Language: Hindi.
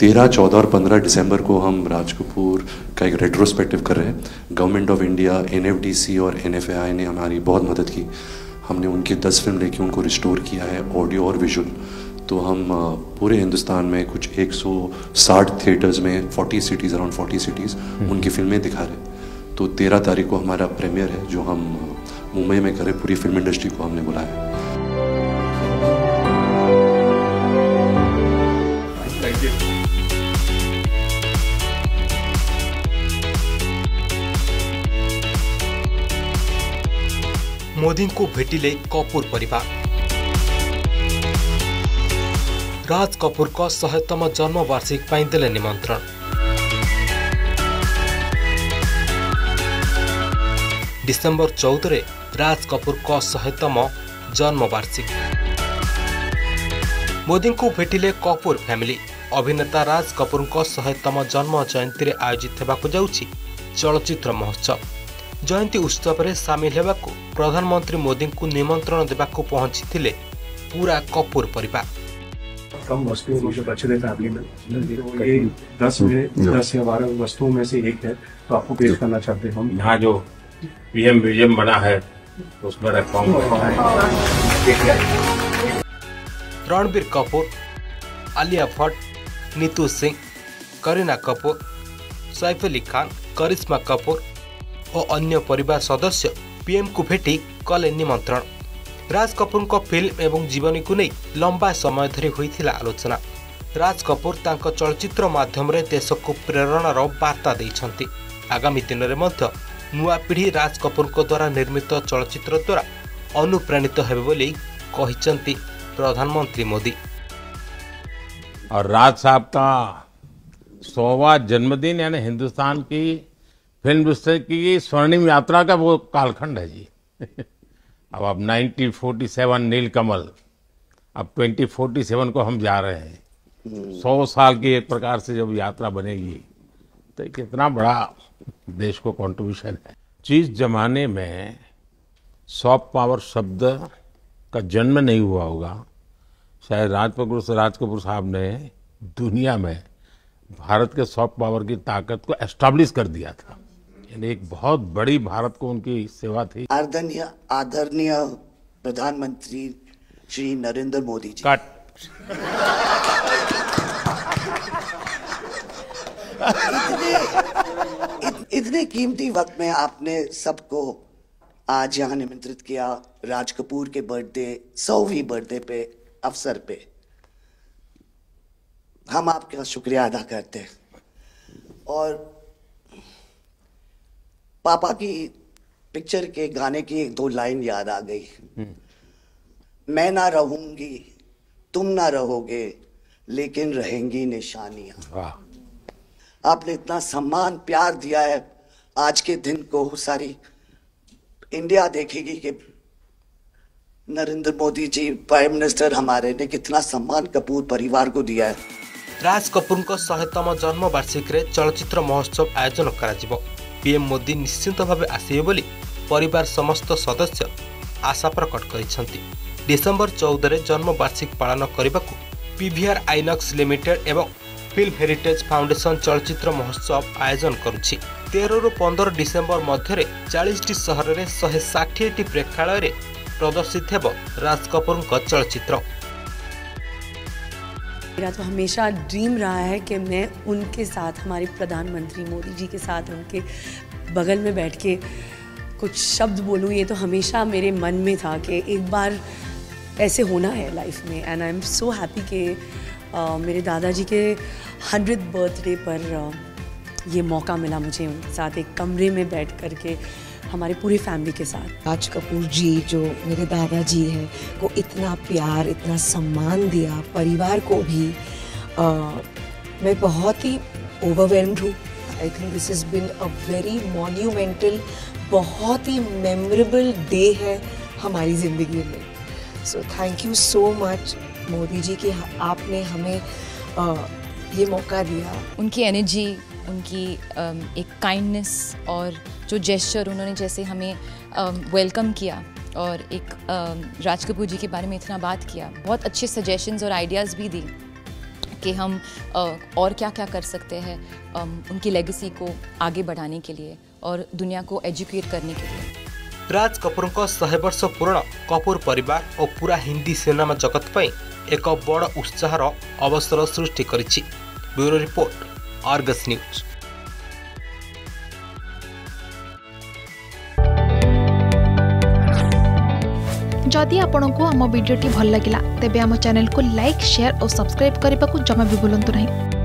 तेरह चौदह और पंद्रह दिसंबर को हम राज कपूर का एक रेट्रोस्पेक्टिव कर रहे हैं। गवर्नमेंट ऑफ़ इंडिया एन और एनएफएआई ने हमारी बहुत मदद की। हमने उनकी दस फ़िल्म लेके उनको रिस्टोर किया है ऑडियो और विजुअल तो हम पूरे हिंदुस्तान में कुछ 160 थिएटर्स में 40 सिटीज़ अराउंड 40 सिटीज़ उनकी फ़िल्में दिखा रहे हैं। तो तेरह तारीख को हमारा प्रीमियर है जो हम मुंबई में करें पूरी फ़िल्म इंडस्ट्री को हमने बुलाया है ମୋଦିଙ୍କୁ ଭେଟିଲେ କପୁର ପରିବାର ରାଜ କପୁରଙ୍କ ଶହେତମ ଜନ୍ମବାର୍ଷିକୀ ପାଇଁ ଦେଲେ ନିମନ୍ତ୍ରଣ ଡିସେମ୍ବର ଚଉଦରେ ରାଜ କପୁରଙ୍କ ଶହେତମ ଜନ୍ମବାର୍ଷିକୀ ମୋଦିଙ୍କୁ ଭେଟିଲେ କପୁର ଫ୍ୟାମିଲି ଅଭିନେତା ରାଜ କପୁରଙ୍କ ଶହେତମ ଜନ୍ମ ଜୟନ୍ତୀରେ ଆୟୋଜିତ ହେବାକୁ ଯାଉଛି ଚଳଚ୍ଚିତ୍ର ମହୋତ୍ସବ ଜୟନ୍ତୀ ଉତ୍ସବରେ ସାମିଲ ହେବାକୁ ପ୍ରଧାନମନ୍ତ୍ରୀ ମୋଦିଙ୍କୁ ନିମନ୍ତ୍ରଣ ଦେବାକୁ ପହଞ୍ଚିଥିଲେ ପୁରା କପୁର ପରିବାର कम वस्तुओं में जो बचे थे फैमिली में तो ये दस में दस या बारह वस्तुओं में से एक है तो आपको पेश करना चाहते हैं हम यहाँ जो पीएम म्यूजियम बना है उसमें रखा हूँ रणबीर कपूर आलिया भट्ट नीतू सिंह करीना कपूर सैफ अली खान करिश्मा कपूर ଓ ଅନ୍ୟ ପରିବାର ସଦସ୍ୟ ପିଏମ୍କୁ ଭେଟି କଲେ ନିମନ୍ତ୍ରଣ ରାଜ କପୁରଙ୍କ ଫିଲ୍ମ ଏବଂ ଜୀବନୀକୁ ନେଇ ଲମ୍ବା ସମୟ ଧରି ହୋଇଥିଲା ଆଲୋଚନା ରାଜ କପୁର ତାଙ୍କ ଚଳଚ୍ଚିତ୍ର ମାଧ୍ୟମରେ ଦେଶକୁ ପ୍ରେରଣାର ବାର୍ତ୍ତା ଦେଇଛନ୍ତି ଆଗାମୀ ଦିନରେ ମଧ୍ୟ ନୂଆ ପିଢ଼ି ରାଜ କପୁରଙ୍କ ଦ୍ୱାରା ନିର୍ମିତ ଚଳଚ୍ଚିତ୍ର ଦ୍ୱାରା ଅନୁପ୍ରାଣିତ ହେବେ ବୋଲି କହିଛନ୍ତି ପ୍ରଧାନମନ୍ତ୍ରୀ ମୋଦି और राज साहब का सौवा जन्मदिन यानी हिंदुस्तान की फ़िल्म इंडस्ट्री की स्वर्णिम यात्रा का वो कालखंड है जी। अब अब 1947 नीलकमल अब 2047 को हम जा रहे हैं। सौ साल की एक प्रकार से जब यात्रा बनेगी तो कितना बड़ा देश को कंट्रीब्यूशन है। जिस जमाने में सॉफ्ट पावर शब्द का जन्म नहीं हुआ होगा शायद राज कपूर राज कपूर साहब ने दुनिया में भारत के सॉफ्ट पावर की ताकत को एस्टाब्लिश कर दिया था। यानी एक बहुत बड़ी भारत को उनकी सेवा थी। आदरणीय आदरणीय प्रधानमंत्री श्री नरेंद्र मोदी जी। कट। इत, इतने कीमती वक्त में आपने सबको आज यहाँ निमंत्रित किया राज कपूर के बर्थडे सौवीं बर्थडे पे अवसर पे। हम आपका शुक्रिया अदा करते हैं। और पापा की पिक्चर के गाने की एक दो लाइन याद आ गई। हम्म। मैं ना रहूँगी तुम ना रहोगे लेकिन रहेंगी निशानियाँ। आपने इतना सम्मान प्यार दिया है। आज के दिन को सारी इंडिया देखेगी कि नरेंद्र मोदी जी प्राइम मिनिस्टर हमारे ने कितना सम्मान कपूर परिवार को दिया है। राज कपूर शहेतम जन्म बार्षिक चलचित्र महोत्सव आयोजन कर ପିଏମ୍ ମୋଦି ନିଶ୍ଚିତ ଭାବେ ଆସିବେ ବୋଲି ପରିବାର ସମସ୍ତ ସଦସ୍ୟ ଆଶା ପ୍ରକଟ କରିଛନ୍ତି ଡିସେମ୍ବର ଚଉଦରେ ଜନ୍ମବାର୍ଷିକୀ ପାଳନ କରିବାକୁ ପିଭିଆର୍ ଆଇନକ୍ସ ଲିମିଟେଡ୍ ଏବଂ ଫିଲ୍ମ ହେରିଟେଜ୍ ଫାଉଣ୍ଡେସନ୍ ଚଳଚ୍ଚିତ୍ର ମହୋତ୍ସବ ଆୟୋଜନ କରୁଛି ତେରରୁ ପନ୍ଦର ଡିସେମ୍ବର ମଧ୍ୟରେ ଚାଳିଶଟି ସହରରେ ଶହେ ଷାଠିଏଟି ପ୍ରେକ୍ଷାଳୟରେ ପ୍ରଦର୍ଶିତ ହେବ ରାଜ କପୁରଙ୍କ ଚଳଚ୍ଚିତ୍ର मेरा तो हमेशा ड्रीम रहा है कि मैं उनके साथ, हमारे प्रधानमंत्री मोदी जी के साथ, उनके बगल में बैठ के कुछ शब्द बोलूँ। ये तो हमेशा मेरे मन में था कि एक बार ऐसे होना है लाइफ में। And I am so happy कि मेरे दादाजी के हंड्रेड बर्थडे पर ये मौका मिला मुझे उनके साथ एक कमरे में बैठ कर के हमारे पूरी फैमिली के साथ। राज कपूर जी जो मेरे दादाजी हैं को इतना प्यार इतना सम्मान दिया परिवार को भी अ, मैं बहुत ही ओवरवेलम्ड हूँ। I think this is been a very monumental बहुत ही मेमोरेबल डे है हमारी ज़िंदगी में। So thank you so much Modi ji कि आपने हमें अ, ये मौका दिया। उनकी एनर्जी उनकी अम, एक काइंडनेस और जो जेस्चर उन्होंने जैसे हमें वेलकम किया और एक अम, राज कपूर जी के बारे में इतना बात किया बहुत अच्छे सजेशंस और आइडियाज़ भी दी कि हम अ, और क्या क्या कर सकते हैं अम, उनकी लेगेसी को आगे बढ़ाने के लिए और दुनिया को एजुकेट करने के लिए ରାଜ କପୁରଙ୍କ ଶହେ ବର୍ଷ ପୁରଣ କପୁର ପରିବାର ଓ ପୁରା ହିନ୍ଦୀ ସିନେମା ଜଗତ ପାଇଁ ଏକ ବଡ଼ ଉତ୍ସାହର ଅବସର ସୃଷ୍ଟି କରିଛି ବ୍ୟୁରୋ ରିପୋର୍ଟ आर्गस न्यूज़ जदि आपण आम भिडी भल लगा तेब आम चेल्क लाइक सेयार और सब्सक्राइब करने को जमा भी बुलां नहीं।